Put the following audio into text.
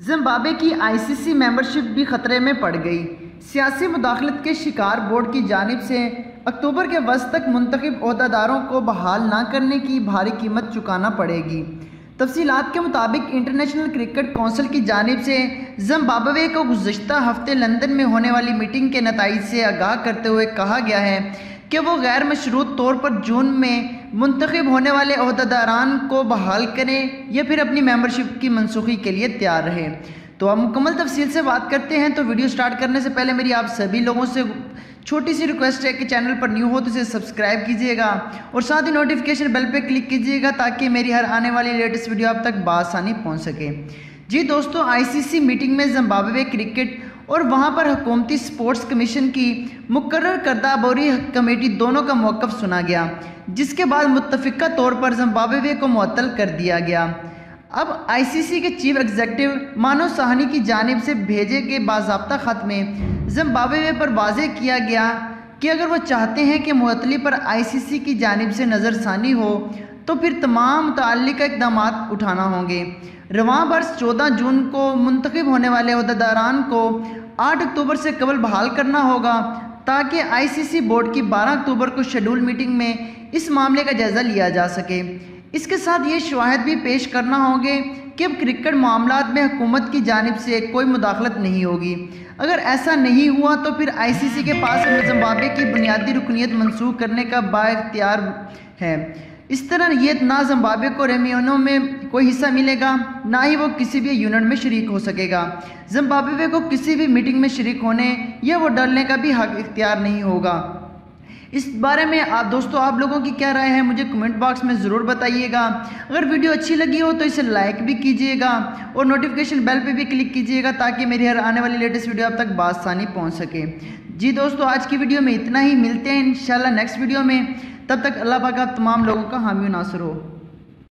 زمبابے کی آئی سی سی ممبرشپ بھی خطرے میں پڑ گئی۔ سیاسی مداخلت کے شکار بورڈ کی جانب سے اکتوبر کے وسط تک منتخب عہدیداروں کو بحال نہ کرنے کی بھاری قیمت چکانا پڑے گی۔ تفصیلات کے مطابق انٹرنیشنل کرکٹ کونسل کی جانب سے زمبابوے کو گزشتہ ہفتے لندن میں ہونے والی میٹنگ کے نتائج سے آگاہ کرتے ہوئے کہا گیا ہے کہ وہ غیر مشروط طور پر جون میں منتخب ہونے والے عہدیداران کو بحال کریں یا پھر اپنی ممبرشپ کی منسوخی کے لیے تیار رہے تو اب مکمل تفصیل سے بات کرتے ہیں۔ تو ویڈیو سٹارٹ کرنے سے پہلے میری آپ سبھی لوگوں سے چھوٹی سی ریکویسٹ ہے کہ چینل پر نیو ہو تو اسے سبسکرائب کیجیے گا اور ساتھ ہی نوٹیفکیشن بیل پہ کلک کیجیے گا تاکہ میری ہر آنے والی لیٹسٹ ویڈیو آپ تک بآسانی پہنچ سکے۔ جی دوستو آئی سی سی میٹنگ میں زمبابوے کرکٹ اور وہاں پر حکومتی سپورٹس کمیشن کی مقرر کردہ بوری کمیٹی دونوں کا موقف سنا گیا، جس کے بعد متفقہ طور پر زمبابوے کو معطل کر دیا گیا۔ اب آئی سی سی کے چیف ایگزیکٹو مانو ساہنی کی جانب سے بھیجے گئے باضابطہ خط میں زمبابوے پر واضح کیا گیا کہ اگر وہ چاہتے ہیں کہ معطلی پر آئی سی سی کی جانب سے نظر ثانی ہو، تو پھر تمام متعلقہ اقدامات اٹھانا ہوں گے۔ رواں برس چودہ جون کو منتخب ہونے والے عہدیداران کو آٹھ اکتوبر سے قبل بحال کرنا ہوگا تاکہ آئی سی سی بورڈ کی بارہ اکتوبر کو شیڈول میٹنگ میں اس معاملے کا جائزہ لیا جا سکے۔ اس کے ساتھ یہ شواہد بھی پیش کرنا ہوں گے کہ اب کرکٹ معاملات میں حکومت کی جانب سے کوئی مداخلت نہیں ہوگی۔ اگر ایسا نہیں ہوا تو پھر آئی سی سی کے پاس زمبابے کی بنیادی رکنیت منسوخ کرنے کا با اختیار ہے۔ اس طرح یہ نہ زمبابے کو ریمیونوں میں کوئی حصہ ملے گا، نہ ہی وہ کسی بھی یونٹ میں شریک ہو سکے گا۔ زمبابے کو کسی بھی میٹنگ میں شریک ہونے یا وہ ڈالنے کا بھی حق اختیار نہیں ہوگا۔ اس بارے میں آپ دوستو، آپ لوگوں کی کیا رائے ہے؟ مجھے کمنٹ باکس میں ضرور بتائیے گا۔ اگر ویڈیو اچھی لگی ہو تو اسے لائک بھی کیجیے گا اور نوٹیفیکیشن بیل پہ بھی کلک کیجیے گا تاکہ میری ہر آنے والی لیٹسٹ ویڈیو آپ تک بآسانی پہنچ سکے۔ جی دوستو، آج کی ویڈیو میں اتنا ہی۔ ملتے ہیں انشاءاللہ نیکسٹ ویڈیو میں۔ تب تک اللہ پاک تمام لوگوں کا حامی و ناصر ہو۔